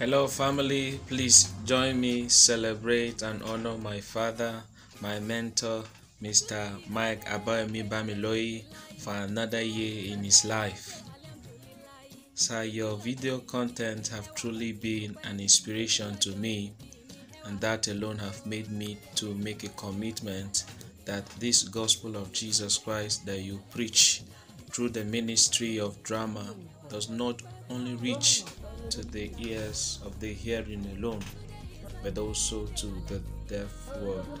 Hello, family. Please join me, celebrate, and honor my father, my mentor, Mr. Mike Abayomi Bamiloi for another year in his life. Sir, your video content have truly been an inspiration to me and that alone have made me to make a commitment that this gospel of Jesus Christ that you preach through the ministry of drama does not only reach to the ears of the hearing alone, but also to the deaf world